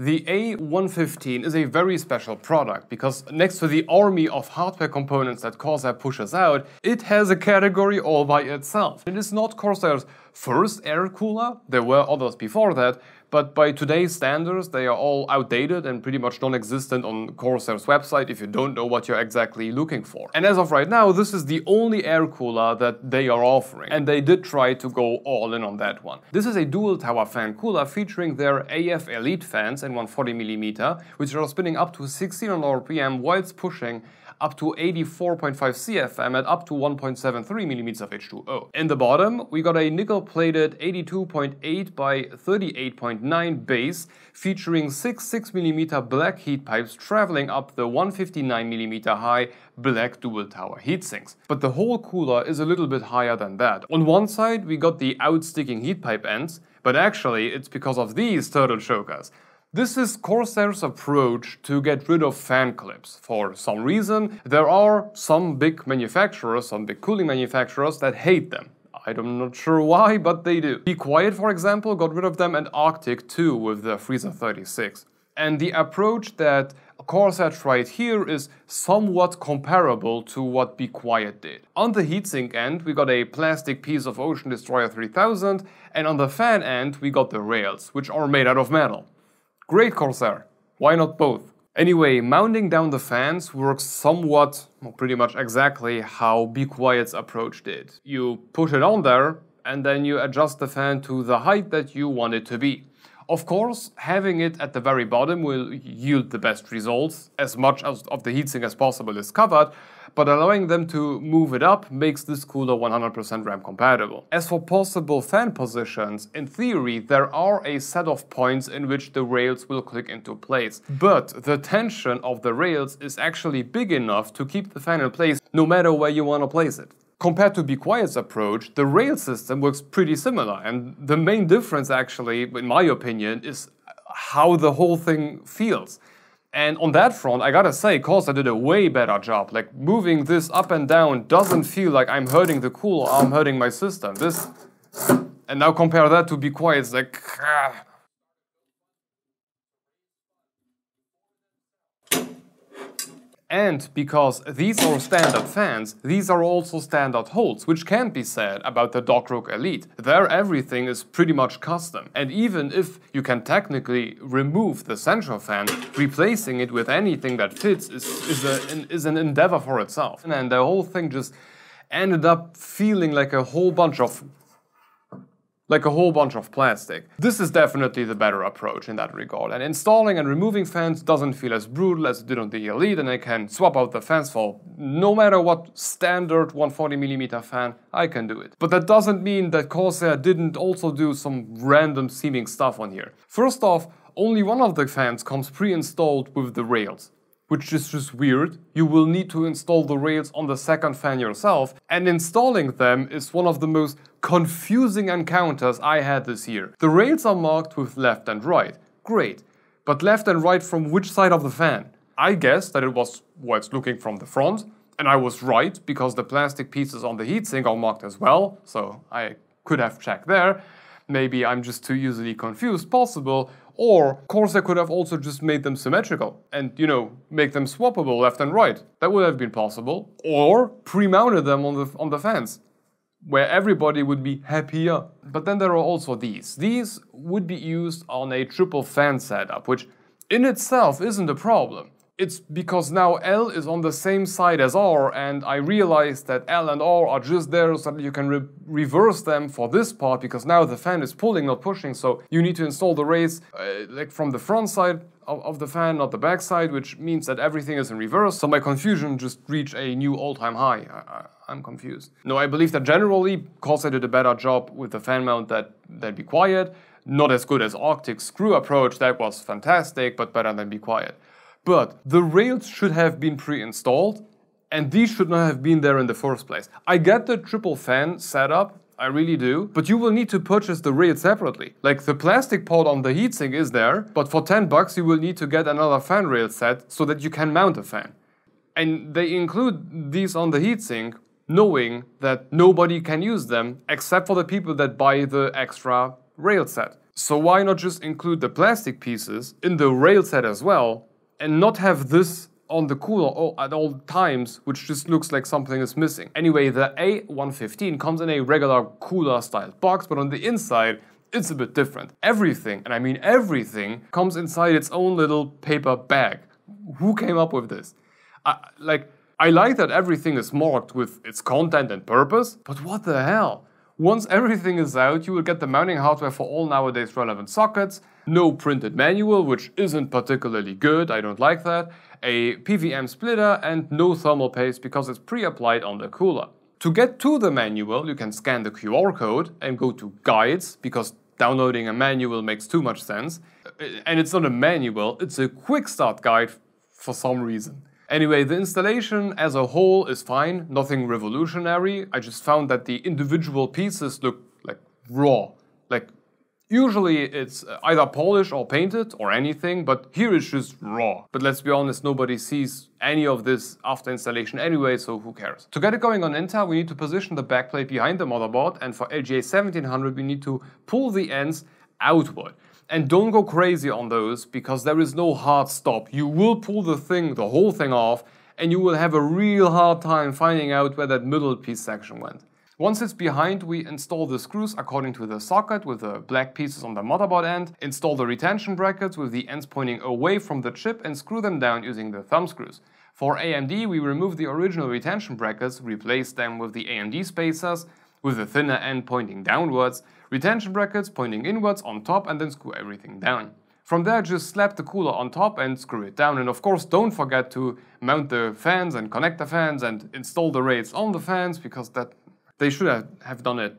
The A115 is a very special product because next to the army of hardware components that Corsair pushes out, it has a category all by itself. It is not Corsair's first air cooler, there were others before that, but by today's standards, they are all outdated and pretty much non-existent on Corsair's website if you don't know what you're exactly looking for. And as of right now, this is the only air cooler that they are offering, and they did try to go all in on that one. This is a dual tower fan cooler featuring their AF Elite fans in 140mm, which are spinning up to 1600 RPM whilst pushing up to 84.5 CFM at up to 1.73 mm of H2O. In the bottom, we got a nickel-plated 82.8 by 38.9 base featuring six 6mm black heat pipes traveling up the 159mm high black dual tower heatsinks. But the whole cooler is a little bit higher than that. On one side, we got the outsticking heat pipe ends, but actually it's because of these turtle chokers. This is Corsair's approach to get rid of fan clips. For some reason, there are some big manufacturers, some big cooling manufacturers that hate them. I'm not sure why, but they do. Be Quiet, for example, got rid of them and Arctic too with the Freezer 36. And the approach that Corsair tried here is somewhat comparable to what Be Quiet did. On the heatsink end, we got a plastic piece of Ocean Destroyer 3000, and on the fan end, we got the rails, which are made out of metal. Great Corsair, why not both? Anyway, mounting down the fans works somewhat, well, pretty much exactly how Be Quiet's approach did. You put it on there, and then you adjust the fan to the height that you want it to be. Of course, having it at the very bottom will yield the best results, as much as of the heatsink as possible is covered, but allowing them to move it up makes this cooler 100% RAM compatible. As for possible fan positions, in theory there are a set of points in which the rails will click into place, but the tension of the rails is actually big enough to keep the fan in place no matter where you want to place it. Compared to Be Quiet's approach, the rail system works pretty similar, and the main difference actually, in my opinion, is how the whole thing feels. And on that front, I gotta say, Corsair did a way better job. Like, moving this up and down doesn't feel like I'm hurting the cooler, I'm hurting my system. This, and now compare that to Be Quiet, it's like, ah, And because these are standard fans, these are also standard holds, which can't be said about the Dark Rock Elite. There everything is pretty much custom. And even if you can technically remove the central fan, replacing it with anything that fits is, is, a, an, is an endeavor for itself. And the whole thing just ended up feeling like a whole bunch of like a whole bunch of plastic. This is definitely the better approach in that regard, and installing and removing fans doesn't feel as brutal as it did on the Elite, and I can swap out the fans for no matter what standard 140mm fan, I can do it. But that doesn't mean that Corsair didn't also do some random seeming stuff on here. First off, only one of the fans comes pre-installed with the rails which is just weird. You will need to install the rails on the second fan yourself, and installing them is one of the most confusing encounters I had this year. The rails are marked with left and right. Great. But left and right from which side of the fan? I guessed that it was where it's looking from the front, and I was right because the plastic pieces on the heatsink are marked as well, so I could have checked there. Maybe I'm just too easily confused, possible, or Corsair could have also just made them symmetrical and, you know, make them swappable left and right. That would have been possible. Or pre-mounted them on the, on the fans where everybody would be happier. But then there are also these. These would be used on a triple fan setup, which in itself isn't a problem. It's because now L is on the same side as R and I realized that L and R are just there so that you can re reverse them for this part because now the fan is pulling not pushing so you need to install the rails uh, like from the front side of, of, the fan not the back side which means that everything is in reverse so my confusion just reached a new all-time high. I, am confused. No, I believe that generally Corsair did a better job with the fan mount that, that Be Quiet. Not as good as Arctic screw approach, that was fantastic, but better than Be Quiet. But the rails should have been pre-installed and these should not have been there in the first place. I get the triple fan setup, I really do, but you will need to purchase the rail separately. Like the plastic pod on the heatsink is there, but for 10 bucks you will need to get another fan rail set so that you can mount a fan. And they include these on the heatsink knowing that nobody can use them except for the people that buy the extra rail set. So why not just include the plastic pieces in the rail set as well and not have this on the cooler at all times, which just looks like something is missing. Anyway, the A115 comes in a regular cooler style box, but on the inside, it's a bit different. Everything, and I mean everything, comes inside its own little paper bag. Who came up with this? I, like, I like that everything is marked with its content and purpose, but what the hell? Once everything is out, you will get the mounting hardware for all nowadays relevant sockets, no printed manual, which isn't particularly good, I don't like that, a PWM splitter, and no thermal paste because it's pre-applied on the cooler. To get to the manual, you can scan the QR code and go to Guides, because downloading a manual makes too much sense. And it's not a manual, it's a quick start guide for some reason. Anyway, the installation as a whole is fine, nothing revolutionary. I just found that the individual pieces look like raw. Usually it's uh, either polished or painted or anything, but here it's just raw. But let's be honest, nobody sees any of this after installation anyway, so who cares? To get it going on Intel, we need to position the backplate behind the motherboard, and for LGA 1700, we need to pull the ends outward. And don't go crazy on those because there is no hard stop. You will pull the thing, the whole thing off, and you will have a real hard time finding out where that middle piece section went. Once it's behind, we install the screws according to the socket with the black pieces on the motherboard end, install the retention brackets with the ends pointing away from the chip and screw them down using the thumb screws. For AMD, we remove the original retention brackets, replace them with the AMD spacers, with the thinner end pointing downwards, retention brackets pointing inwards on top and then screw everything down. From there just slap the cooler on top and screw it down and of course don't forget to mount the fans and connect the fans and install the rails on the fans because that they should have done it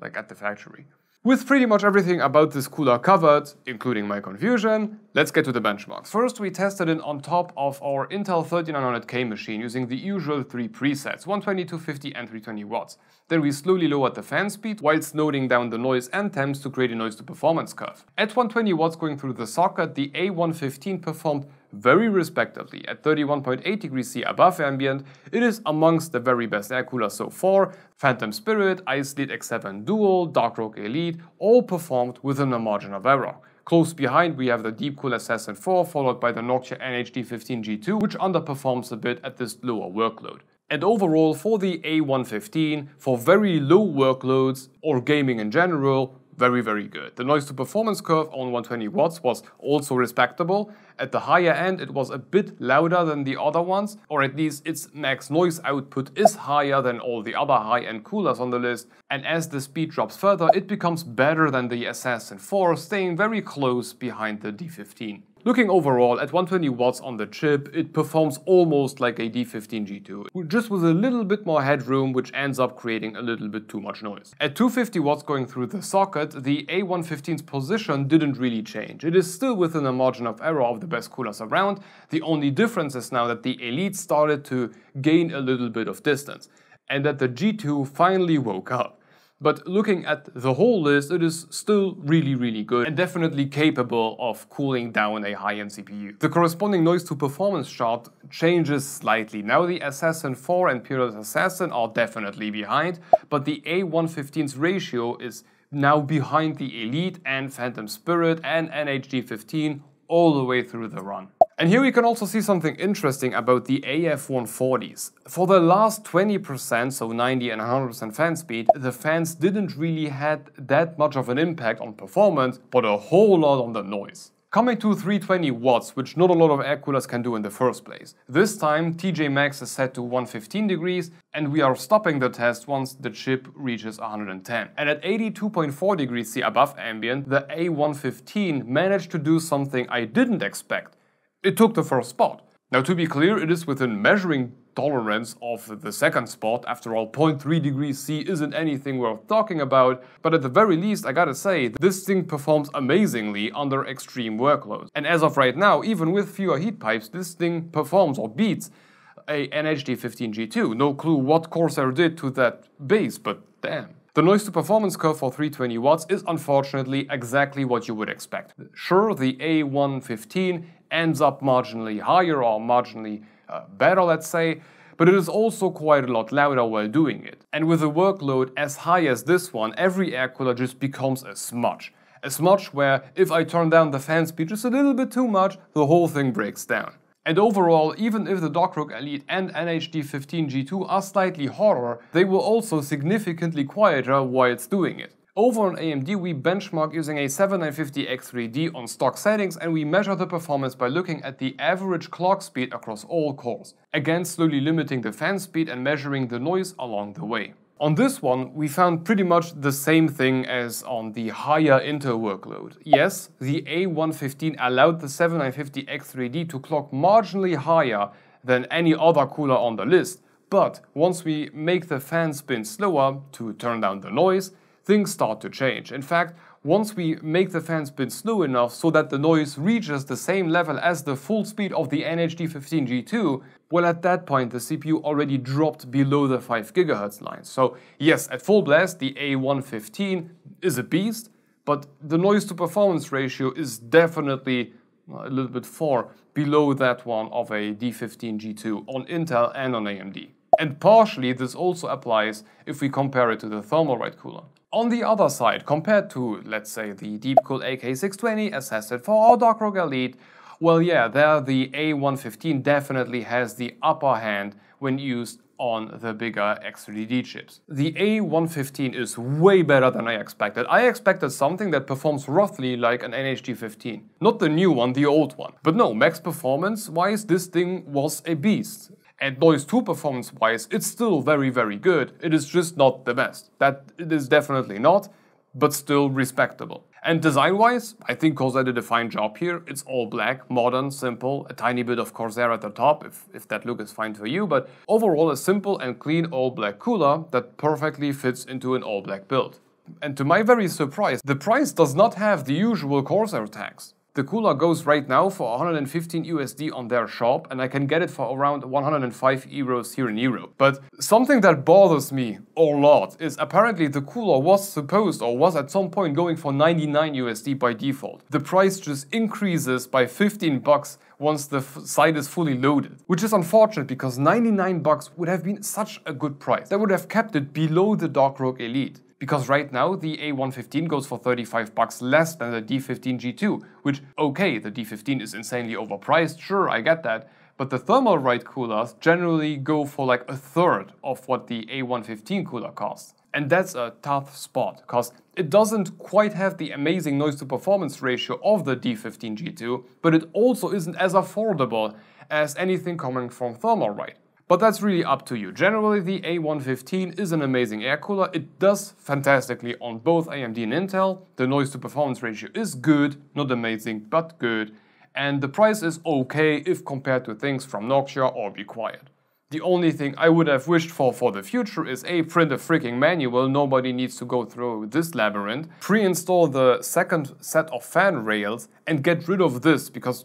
like at the factory. With pretty much everything about this cooler covered, including my confusion, let's get to the benchmarks. First, we tested it on top of our Intel 3900K machine using the usual three presets, 120, 250 and 320 watts. Then we slowly lowered the fan speed whilst noting down the noise and temps to create a noise to performance curve. At 120 watts going through the socket, the A115 performed very respectively at 31.8 degrees C above ambient. It is amongst the very best air coolers so far. Phantom Spirit, Ice Lead X7 Dual, Dark Rock Elite all performed within a margin of error. Close behind we have the Deepcool Assassin 4 followed by the Noctua NH-D15G2 which underperforms a bit at this lower workload. And overall for the A115, for very low workloads or gaming in general, very, very good. The noise to performance curve on 120 watts was also respectable. At the higher end, it was a bit louder than the other ones, or at least its max noise output is higher than all the other high-end coolers on the list. And as the speed drops further, it becomes better than the Assassin 4, staying very close behind the D15. Looking overall at 120 watts on the chip, it performs almost like a D15G2, just with a little bit more headroom which ends up creating a little bit too much noise. At 250 watts going through the socket, the A115's position didn't really change. It is still within a margin of error of the best coolers around, the only difference is now that the Elite started to gain a little bit of distance, and that the G2 finally woke up. But looking at the whole list, it is still really, really good and definitely capable of cooling down a high-end CPU. The corresponding noise to performance chart changes slightly. Now the Assassin 4 and Peerless Assassin are definitely behind, but the A115's ratio is now behind the Elite and Phantom Spirit and NH-D15 all the way through the run. And here we can also see something interesting about the AF140s. For the last 20%, so 90 and 100% fan speed, the fans didn't really had that much of an impact on performance, but a whole lot on the noise. Coming to 320 watts, which not a lot of air coolers can do in the first place. This time TJ Max is set to 115 degrees and we are stopping the test once the chip reaches 110. And at 82.4 degrees C above ambient, the A115 managed to do something I didn't expect. It took the first spot. Now to be clear, it is within measuring tolerance of the second spot. After all, 0.3 degrees C isn't anything worth talking about, but at the very least, I gotta say, this thing performs amazingly under extreme workloads. And as of right now, even with fewer heat pipes, this thing performs or beats a NH-D15G2. No clue what Corsair did to that base, but damn. The noise to performance curve for 320 watts is unfortunately exactly what you would expect. Sure, the A115 ends up marginally higher or marginally uh, better, let's say, but it is also quite a lot louder while doing it. And with a workload as high as this one, every air cooler just becomes a smudge. A smudge where if I turn down the fan speed just a little bit too much, the whole thing breaks down. And overall, even if the Dark Rock Elite and NH-D15 G2 are slightly hotter, they were also significantly quieter while it's doing it. Over on AMD we benchmark using a 7950X3D on stock settings and we measure the performance by looking at the average clock speed across all cores, again slowly limiting the fan speed and measuring the noise along the way. On this one, we found pretty much the same thing as on the higher Intel workload. Yes, the A115 allowed the 7950X3D to clock marginally higher than any other cooler on the list, but once we make the fan spin slower to turn down the noise, things start to change. In fact, once we make the fan spin slow enough so that the noise reaches the same level as the full speed of the NH-D15G2, well at that point the CPU already dropped below the 5 GHz line. So yes, at full blast the A115 is a beast, but the noise to performance ratio is definitely uh, a little bit far below that one of a D15G2 on Intel and on AMD. And partially this also applies if we compare it to the Thermalright cooler. On the other side, compared to, let's say, the Deepcool AK620 as tested for our Dark Rock Elite, well yeah, there the A115 definitely has the upper hand when used on the bigger X3D chips. The A115 is way better than I expected. I expected something that performs roughly like an NH-D15. Not the new one, the old one. But no, max performance wise, this thing was a beast. And Noise 2 performance wise, it's still very, very good. It is just not the best. That it is definitely not, but still respectable. And design wise, I think Corsair did a fine job here. It's all black, modern, simple, a tiny bit of Corsair at the top, if, if that look is fine for you, but overall a simple and clean all black cooler that perfectly fits into an all black build. And to my very surprise, the price does not have the usual Corsair tax. The cooler goes right now for 115 USD on their shop and I can get it for around 105 euros here in Europe. But something that bothers me a lot is apparently the cooler was supposed or was at some point going for 99 USD by default. The price just increases by 15 bucks once the site is fully loaded. Which is unfortunate because 99 bucks would have been such a good price. That would have kept it below the Dark Rock Elite because right now the A115 goes for 35 bucks less than the D15 G2, which, okay, the D15 is insanely overpriced, sure, I get that, but the Thermalright coolers generally go for like a third of what the A115 cooler costs. And that's a tough spot, because it doesn't quite have the amazing noise to performance ratio of the D15 G2, but it also isn't as affordable as anything coming from Thermalright. But that's really up to you. Generally, the A115 is an amazing air cooler. It does fantastically on both AMD and Intel. The noise to performance ratio is good, not amazing, but good. And the price is okay if compared to things from Noctua or Be Quiet. The only thing I would have wished for for the future is a print a freaking manual, nobody needs to go through this labyrinth, pre-install the second set of fan rails and get rid of this because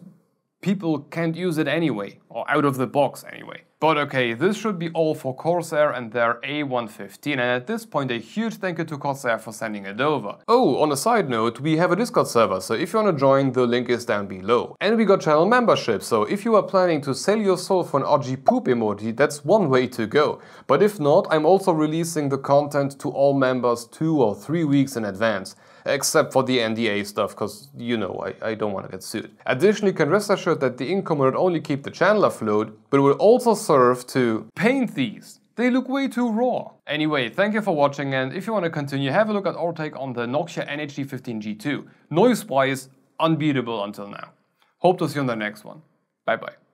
people can't use it anyway, or out of the box anyway. But okay, this should be all for Corsair and their A115 and at this point a huge thank you to Corsair for sending it over. Oh, on a side note, we have a Discord server, so if you wanna join, the link is down below. And we got channel membership, so if you are planning to sell your soul for an RG poop emoji, that's one way to go. But if not, I'm also releasing the content to all members two or three weeks in advance except for the NDA stuff, because you know I, I don't want to get sued. Additionally, you can rest assured that the income will not only keep the channel afloat, but will also serve to paint these. They look way too raw. Anyway, thank you for watching and if you want to continue, have a look at our take on the Noctua NH-D15G2. Noise-wise, unbeatable until now. Hope to see you on the next one. Bye bye.